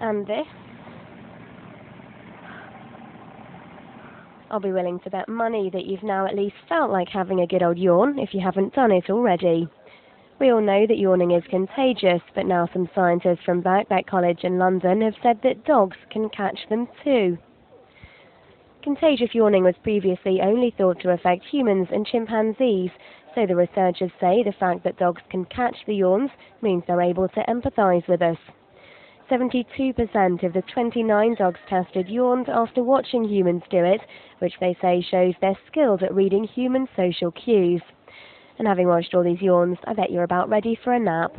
And this. I'll be willing to bet money that you've now at least felt like having a good old yawn if you haven't done it already. We all know that yawning is contagious, but now some scientists from Birkbeck College in London have said that dogs can catch them too. Contagious yawning was previously only thought to affect humans and chimpanzees, so the researchers say the fact that dogs can catch the yawns means they're able to empathise with us. 72% of the 29 dogs tested yawned after watching humans do it, which they say shows they're skilled at reading human social cues. And having watched all these yawns, I bet you're about ready for a nap.